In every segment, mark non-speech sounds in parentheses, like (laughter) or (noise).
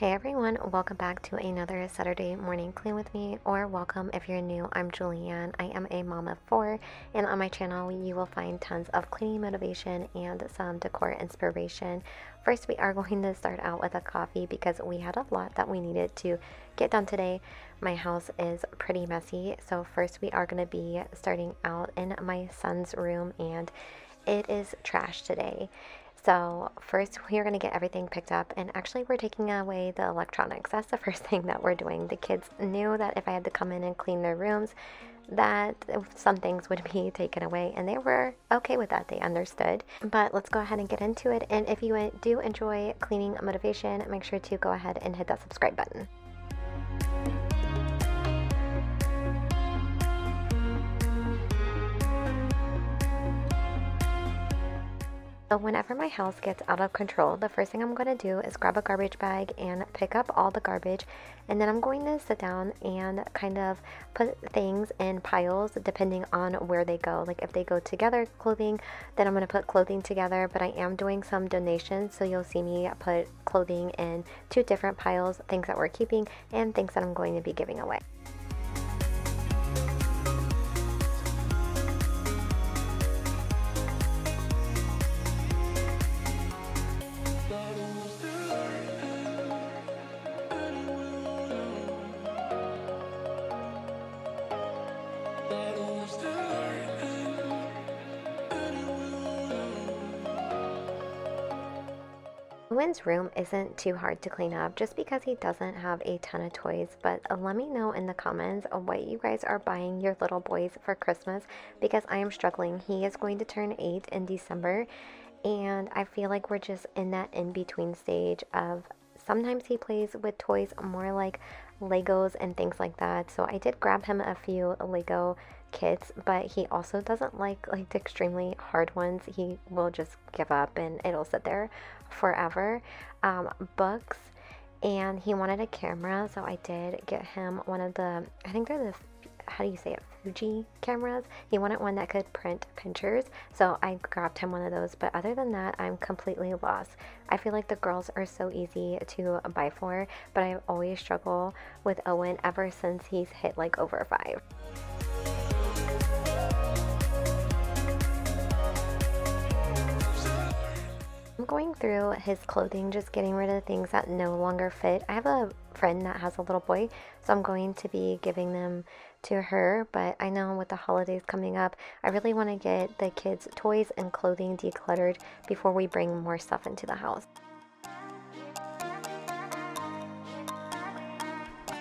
Hey everyone, welcome back to another Saturday morning clean with me, or welcome if you're new. I'm Julianne. I am a mom of four, and on my channel, you will find tons of cleaning motivation and some decor inspiration. First, we are (laughs) going to start out with a coffee because we had a lot that we needed to get done today. My house is pretty messy, so first, we are going to be starting out in my son's room, and it is trash today. So first we're going to get everything picked up and actually we're taking away the electronics. That's the (laughs) first thing that we're doing. The kids knew that if I had to come in and clean their rooms that some things would be (laughs) taken away and they were okay with that. They understood. But let's go ahead and get into it. And if you do enjoy cleaning motivation, make sure to go ahead and hit that subscribe button. Whenever my house gets out of control, the first thing I'm going to do is grab a garbage bag and pick up all the garbage. And then I'm going to sit down and kind of put things in piles depending on where they go. Like if they go together, clothing, then I'm going to put clothing together. But I am doing some donations, so you'll see me put clothing in two different piles, things that we're keeping and things that I'm going to be giving away. Owen's room isn't too hard to clean up just because he doesn't have a ton of toys, but uh, let me know in the comments what you guys are buying your little boys for Christmas because I am struggling. He is going to turn 8 in December and I feel like we're just in that in between stage of sometimes he plays with toys more like Legos and things like that. So I did grab him a few Lego kits, but he also doesn't like like the extremely hard ones. He will just give up and it'll sit there forever. Um, books, and he wanted a camera, so I did get him one of the. I think they're the how do you say it Fuji cameras. He wanted one that could print pictures, so I grabbed him one of those. But other than that, I'm completely lost. I feel like the girls are so easy to buy for, but I've always struggled with Owen ever since he's hit like over five. Going through his clothing, just getting rid of things that no longer fit. I have a friend that has a little boy, so I'm going to be giving them to her. But I know with the holidays coming up, I really want to get the kids' toys and clothing decluttered before we bring more stuff into the house.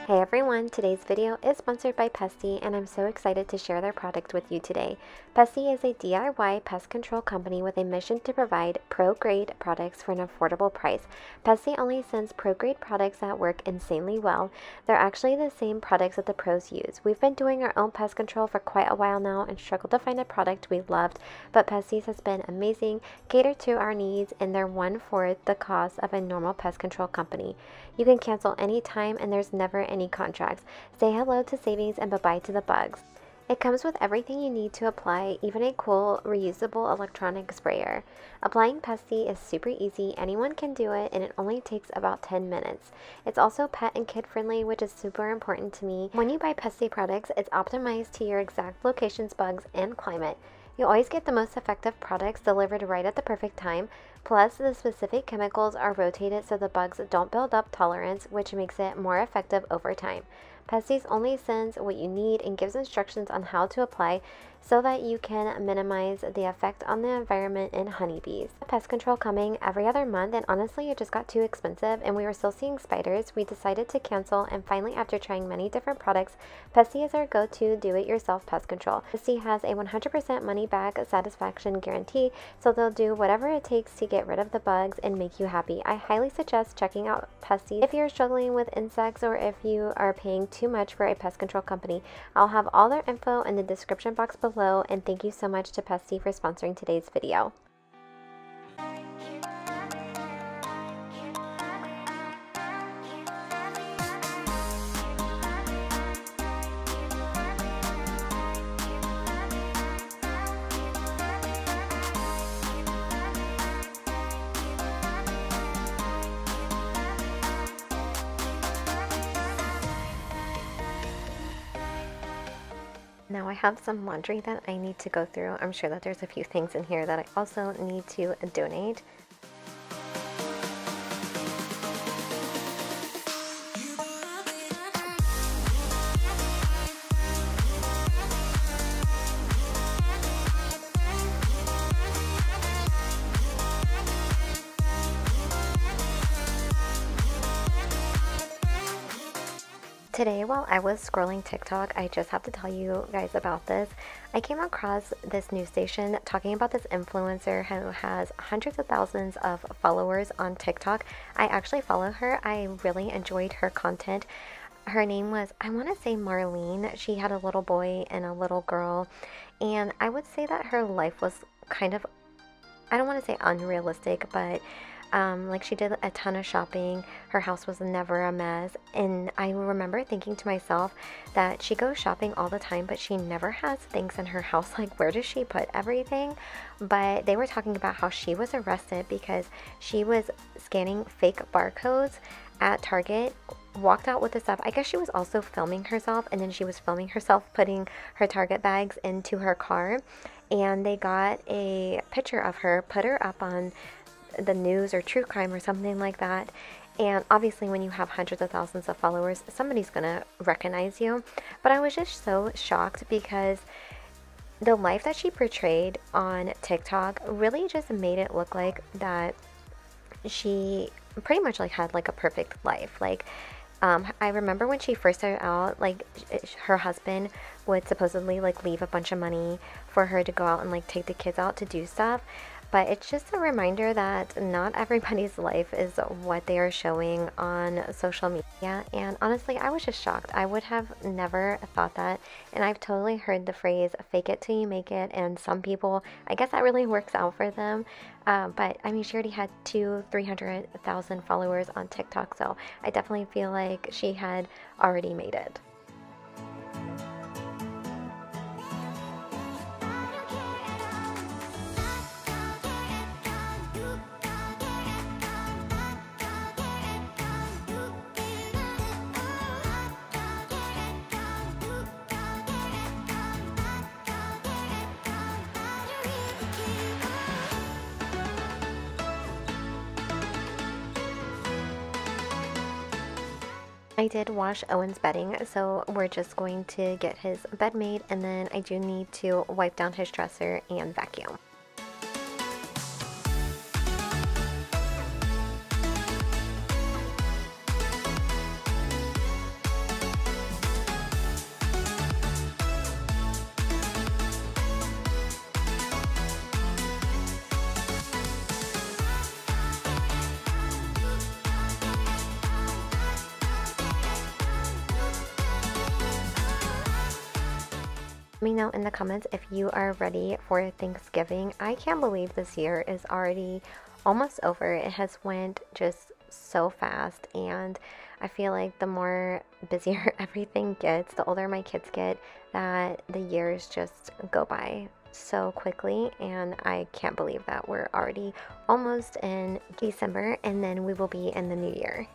Hey everyone, today's video is sponsored by Pestie and I'm so excited to share their product with you today. Pestie is a DIY pest control company with a mission to provide pro-grade products for an affordable price. Pestie only sends pro-grade products that work insanely well. They're actually the same products that the pros use. We've been doing our own pest control for quite a while now and struggled to find a product we loved, but Pestie's has been amazing, catered to our needs, and they're one-fourth the cost of a normal pest control company. You can cancel anytime and there's never any contracts. Say hello to savings and bye-bye to the bugs. It comes with everything you need to apply, even a cool, reusable electronic sprayer. Applying Pestie is super easy, anyone can do it, and it only takes about 10 minutes. It's also pet and kid friendly, which is super important to me. When you buy Pestie products, it's optimized to your exact location's bugs and climate. You always get the most effective products delivered right at the perfect time. Plus, the specific chemicals are rotated so the bugs don't build up tolerance, which makes it more effective over time. Pestie's only sends what you need and gives instructions on how to apply so that you can minimize the effect on the environment in honeybees. Pest control coming every other month and honestly it just got too expensive and we were still seeing spiders. We decided to cancel and finally after trying many different products, Pestie is our go-to do-it-yourself pest control. Pestie has a 100% money back satisfaction guarantee so they'll do whatever it takes to get rid of the bugs and make you happy. I highly suggest checking out Pestie if you're struggling with insects or if you are paying too much for a pest control company. I'll have all their info in the description box below below and thank you so much to Pestie for sponsoring today's video. Have some laundry that I need to go through. I'm sure that there's a few things in here that I also need to donate. Today, while I was scrolling TikTok, I just have to tell you guys about this. I came across this news station talking about this influencer who has hundreds of thousands of followers on TikTok. I actually follow her, I really enjoyed her content. Her name was, I want to say Marlene. She had a little boy and a little girl, and I would say that her life was kind of, I don't want to say unrealistic, but um, like she did a ton of shopping. Her house was never a mess. And I remember thinking to myself that she goes shopping all the time, but she never has things in her house. (laughs) Like, where does she put everything? But they were talking about how she was arrested because she was scanning fake barcodes at Target walked out with the stuff. I guess she was also filming herself and then she was filming herself putting her Target bags into her car. And they got a picture of her, put her up on the news or true crime or something like that. And obviously, when you have hundreds of thousands of followers, somebody's gonna recognize you. But I was just so shocked because the life that she portrayed on TikTok really just made it look like that she pretty much like had like a perfect life. Like, um, I remember when she first started out, like her husband would supposedly like leave a bunch of money for her to go out and like take the kids out to do stuff. But it's just a reminder that not everybody's life is what they are showing on social media. And honestly, I was just shocked. I would have never thought that. And I've totally heard the phrase fake it till you make it. And some people, I guess that really works out for them. Uh, but I mean, she already had two, 300,000 followers on TikTok. So I definitely feel like she had already made it. I did wash Owen's bedding, so we're just going to get his bed made, and then I do need to wipe down his dresser and vacuum. Let me know in the comments if you are ready for Thanksgiving. I can't believe this year is already almost over. It has went just so fast and I feel like the more busier (laughs) everything gets, the older my kids get, that the years just go by so quickly and I can't believe that we're already almost in December and then we will be in the new year.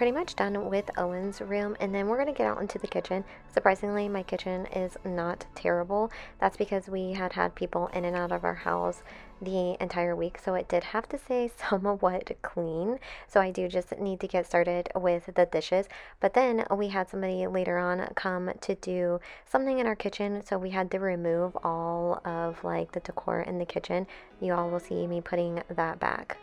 Pretty much done with Owen's room and then we're going to get out into the kitchen. Surprisingly, my kitchen is not terrible. That's because we had had people in and out of our house the entire week, so it did have to stay (laughs) somewhat clean. So I do just need to get started with the dishes. But then we had somebody later on come to do something in our kitchen, so we had to remove all of like the decor in the kitchen. You all will see me putting that back.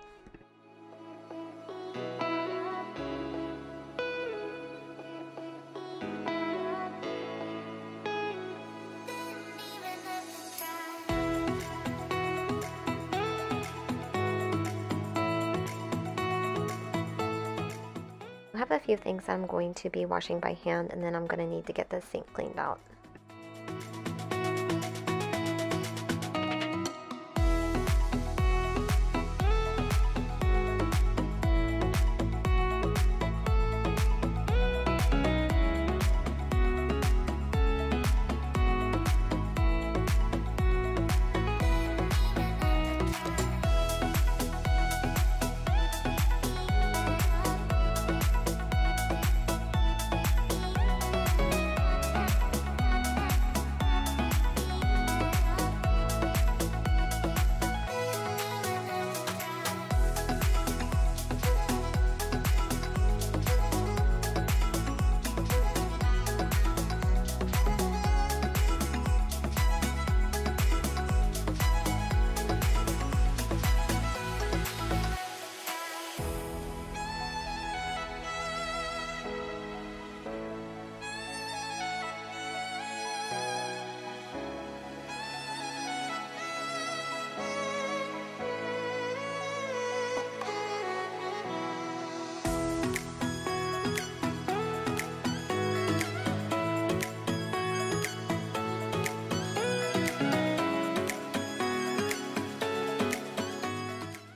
Have a few things I'm going to be washing by hand and then I'm going to need to get the sink cleaned out.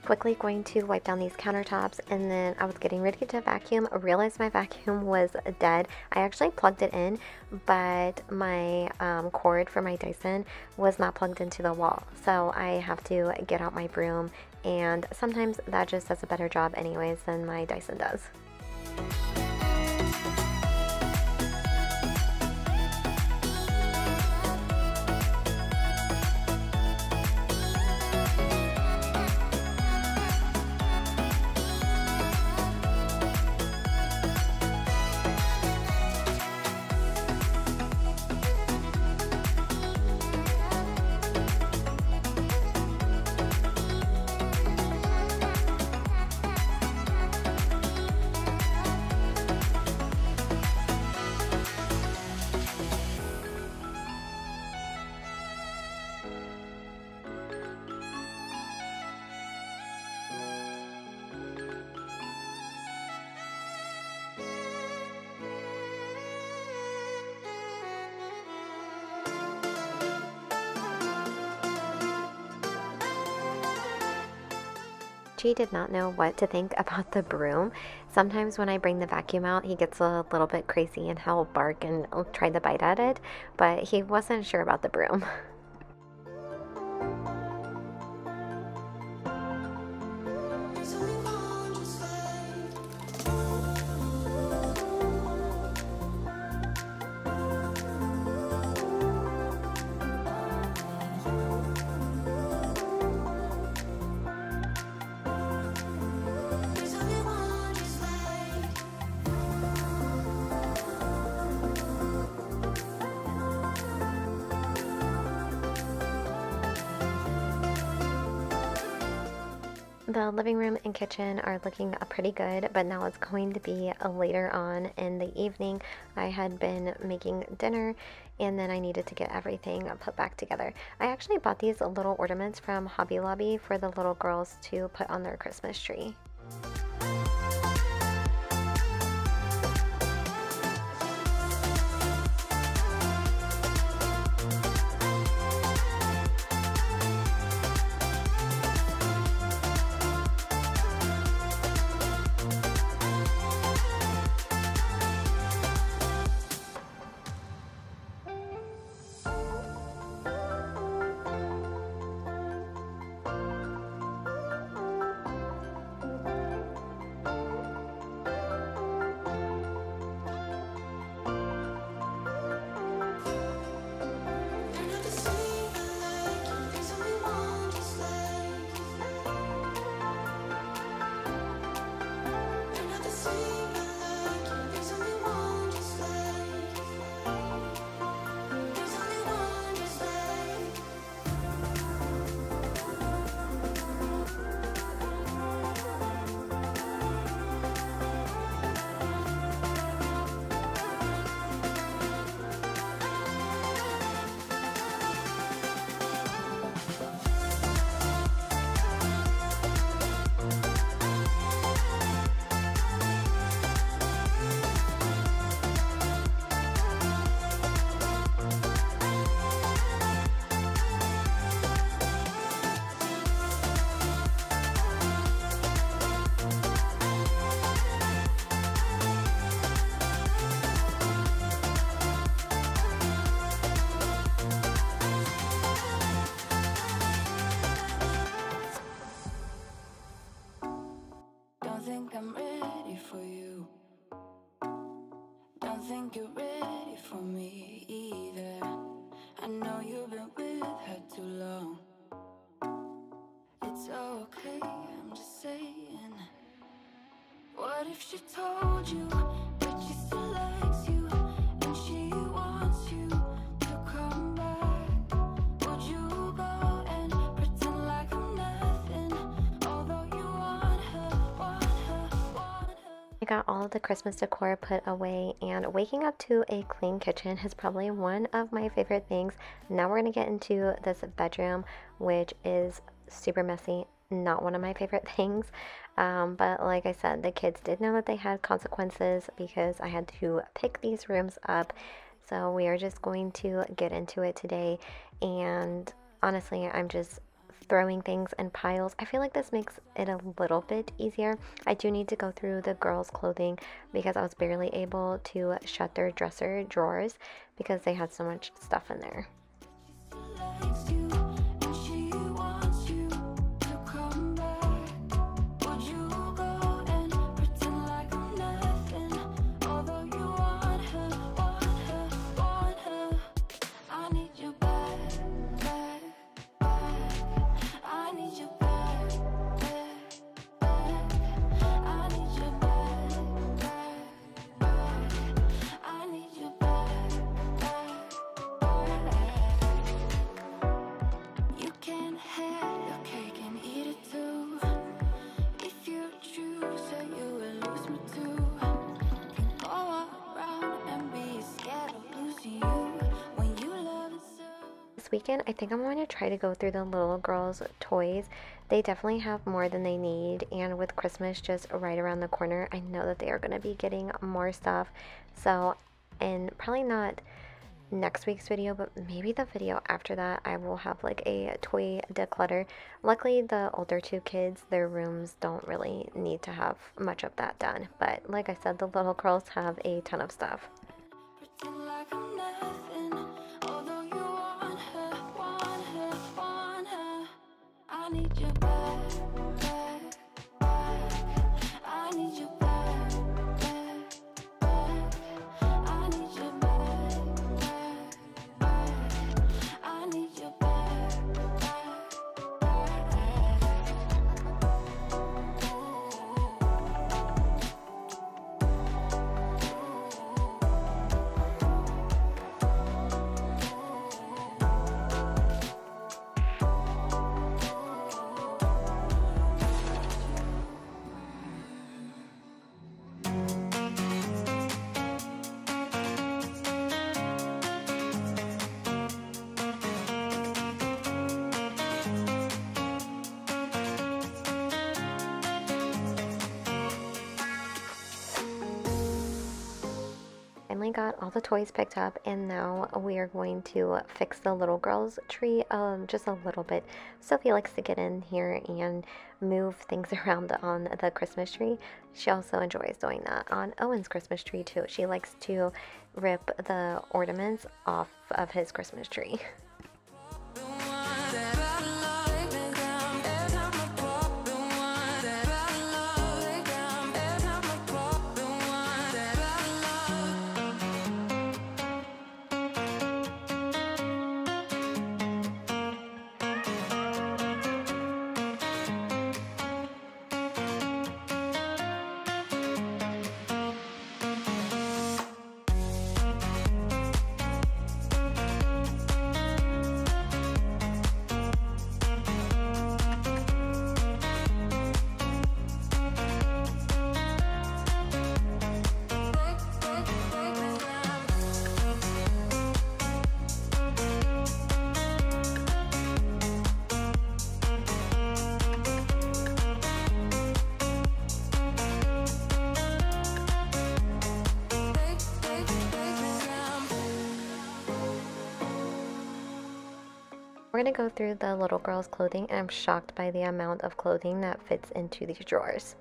Quickly going to wipe down these countertops and then I was getting ready to vacuum. Realized my (laughs) vacuum was dead. I actually plugged it in, but my um, cord for my Dyson was not plugged into the wall. So I have to get out my broom and sometimes that just does a better job anyways than my Dyson does. She did not know what to think (laughs) about the broom. Sometimes when I bring the vacuum out, he gets a little bit crazy and he'll bark and try to bite at it, but he wasn't sure about the broom. (laughs) The living room and kitchen are looking pretty good, but now it's going to be later on in the evening. I had been making dinner and then I needed to get everything put back together. I actually bought these little ornaments from Hobby Lobby for the little girls to put on their Christmas tree. Don't think you're ready for me either. I know you've been with her too long. It's okay, I'm just saying. What if she told you got all of the Christmas decor put away, and waking up to a clean kitchen is probably one of my favorite things. Now we're gonna get into this bedroom, which is super messy. Not one of my favorite (laughs) things, um, but like I said, the kids did know that they had consequences because I had to pick these rooms up. So we are just going to get into it today, and honestly, I'm just throwing things in piles. I feel like this makes it a little bit easier. I do need to go through the girls' clothing because I was barely able to shut their dresser drawers because they had so much stuff in there. Weekend, I think I'm going to try to go through the little girls' toys. They definitely have more than they need, and with Christmas just right around the corner, I know that they are going to be getting more stuff. So, and probably not next week's video, but maybe the video after that, I will have like a toy declutter. Luckily, the older two kids, their rooms don't really need to have much of that done. But like I said, the little girls have a ton of stuff. Need you back. Finally got all the toys picked up and now we are going to fix the little girl's tree um, just a little bit. Sophie likes to get in here and move things (laughs) around on the Christmas tree. She also enjoys doing that on Owen's Christmas tree too. She likes to rip the ornaments off of his Christmas tree. (laughs) We're gonna go through the little girl's clothing and I'm shocked by the amount of clothing that fits into these drawers.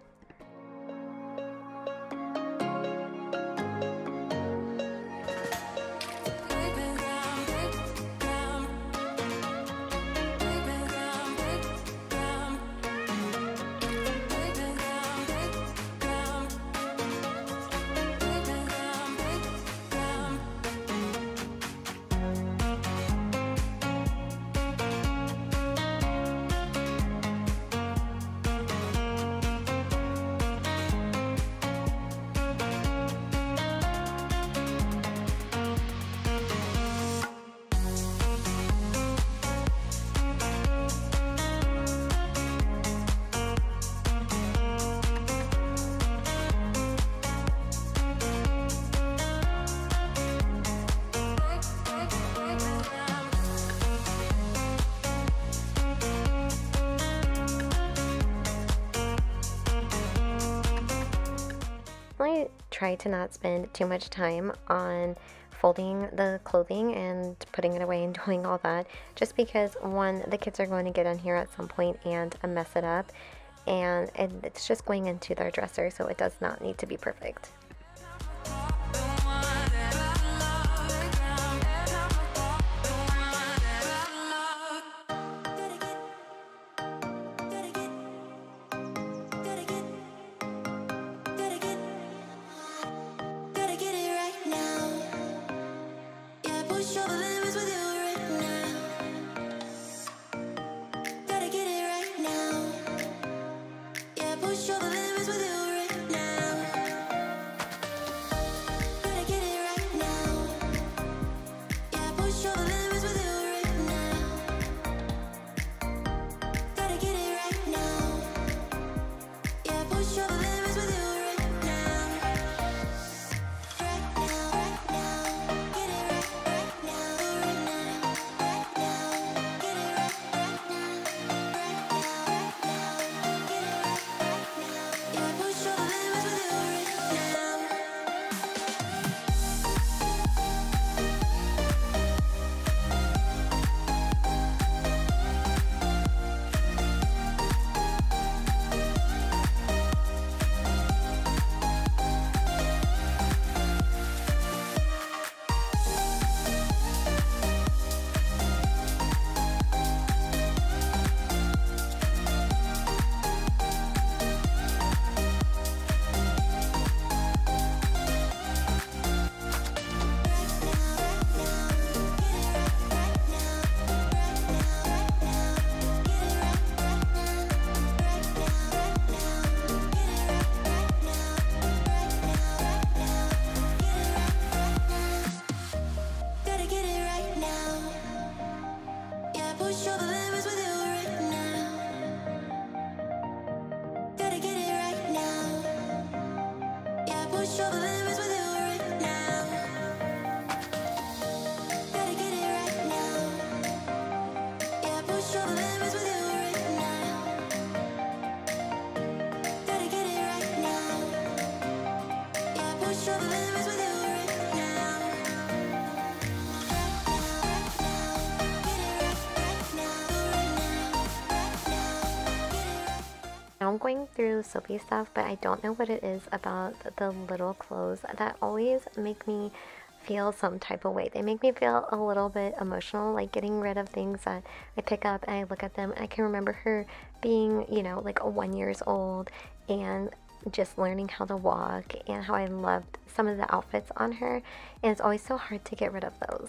Try to not spend too much time on folding the clothing and putting it away and (laughs) doing all that just because one the kids are going to get in here at some point and mess it up and, and it's just going into their dresser so it does not need to be perfect I'm going through Soapy stuff, but I don't know what it is about the little clothes that always make me feel some type of way. They make me feel a little bit emotional, like getting rid of things that I pick up and I look at them. I can remember her being, you know, like one years old and just learning how to walk and how I loved some of the outfits on her. And it's always so hard to get rid of those.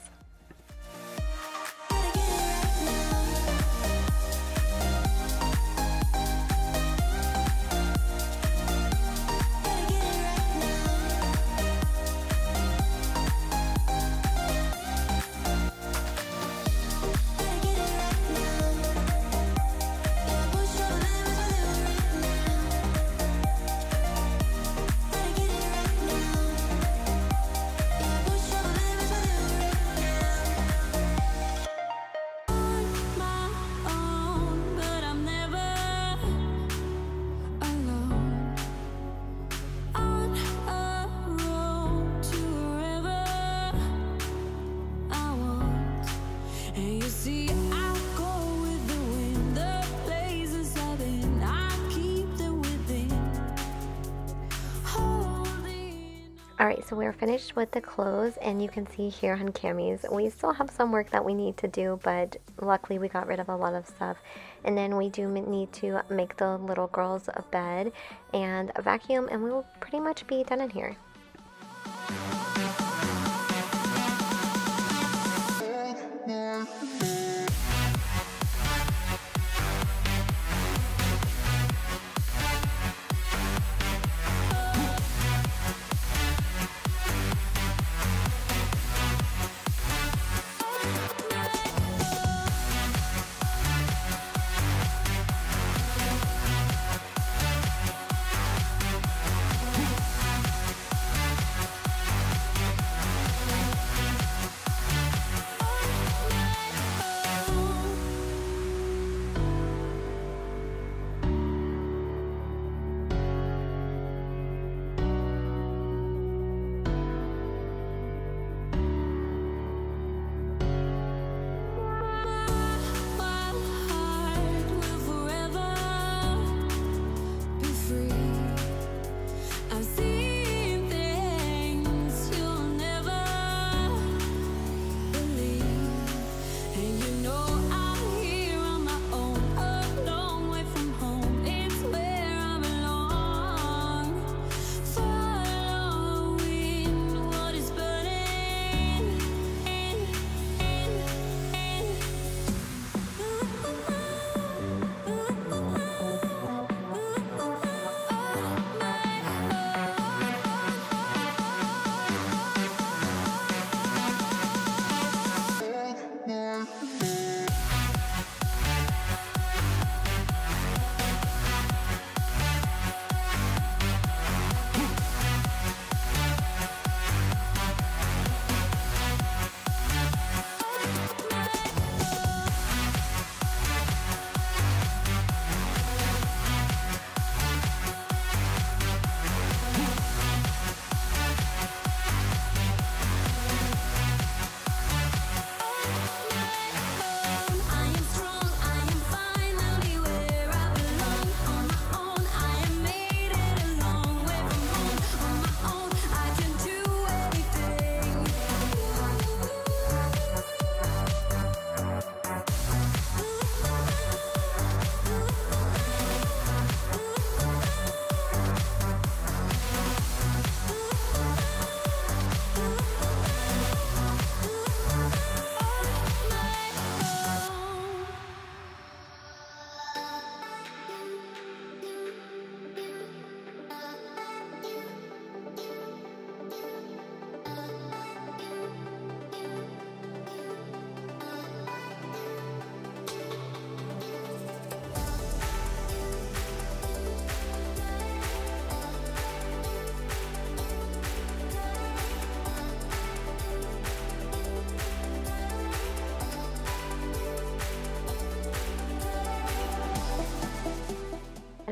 So we're finished with the clothes, and you can see here on Cammy's, we still have some work that we need to do, but luckily we got rid of a lot of stuff. And then we do need to make the little girls a bed and a vacuum, and we will pretty much be done in here.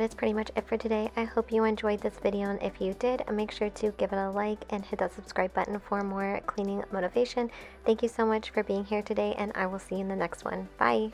That is pretty much it for today. I hope you enjoyed this video and if you did, make sure to give it a like and hit that subscribe button for more cleaning motivation. Thank you so much for being here today and I will see you in the next one. Bye!